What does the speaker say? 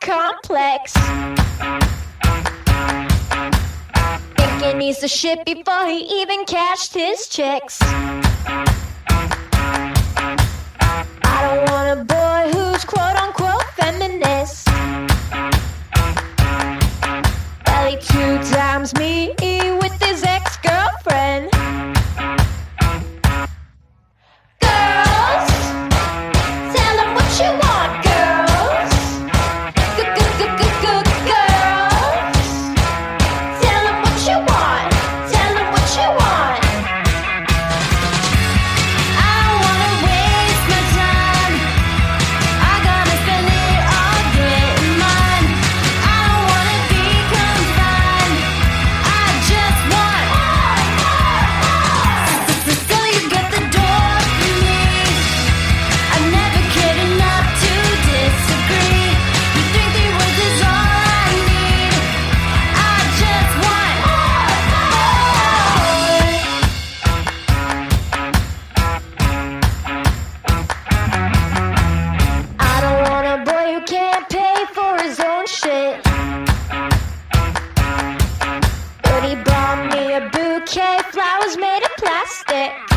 complex. Thinking he's the shit before he even cashed his checks. Plastic.